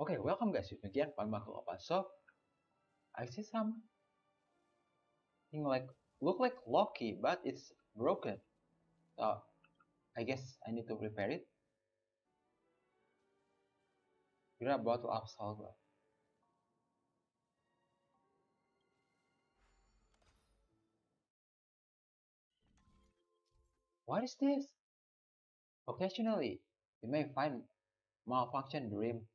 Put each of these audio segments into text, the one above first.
Okay, welcome guys with me again, Pak Michael Open. So, I see some thing like look like Loki, but it's broken. So, I guess I need to repair it. Grab bottle of salt. What is this? Occasionally, you may find malfunction dream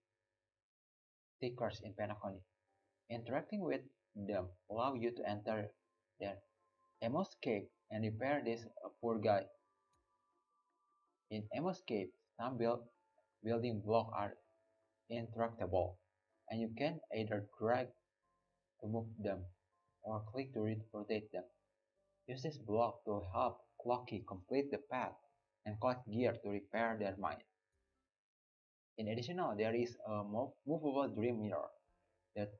seekers in Penacony. Interacting with them allow you to enter their Emoscape and repair this poor guy. In Emoscape, some build, building blocks are intractable, and you can either drag to move them or click to rotate them. Use this block to help Clockie complete the path and collect gear to repair their mine. In addition, there is a movable dream mirror that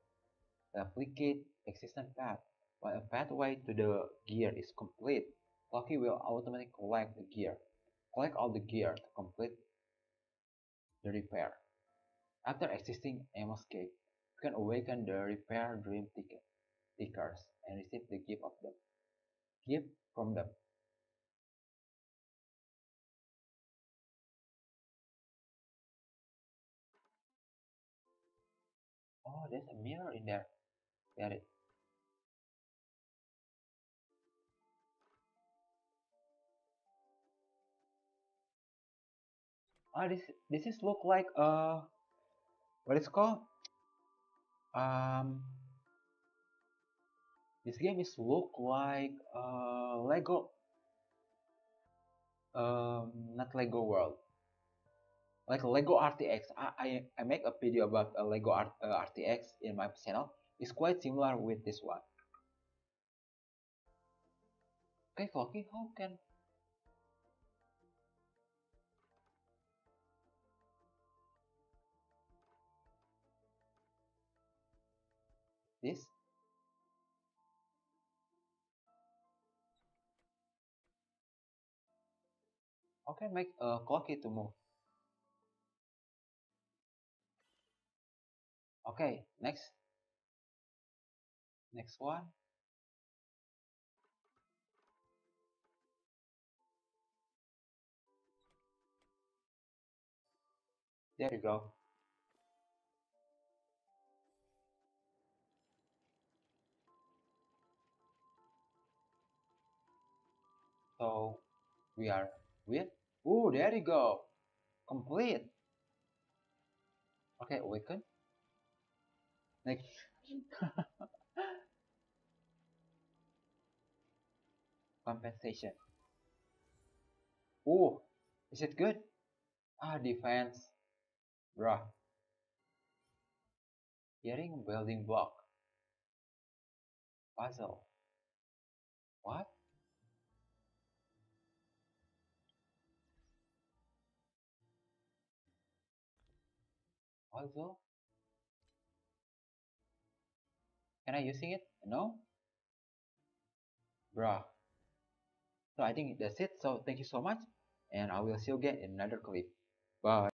replicates existing path. When a pathway to the gear is complete, Clockie will automatically collect the gear. Collect all the gear to complete the repair. After existing Emoscape, you can awaken the repair dream ticket seekers and receive the gift of them. Gift from them. Oh, there's a mirror in there. Got it. Ah, this this is look like uh, what is called? Um, this game is look like uh Lego. Um, not Lego World. Like Lego RTX. I I, I make a video about a Lego R, uh, RTX in my channel. It's quite similar with this one. Okay, Clockie, how can this okay make a Clockie to move okay next. Next one. There you go. So we are with oh there you go. Complete. Okay awaken next compensation. Oh is it good? Ah defense. Bruh. Hearing building block. Puzzle. What? Also can I using it? No? Bruh. So I think that's it. So thank you so much and I will see you again in another clip bye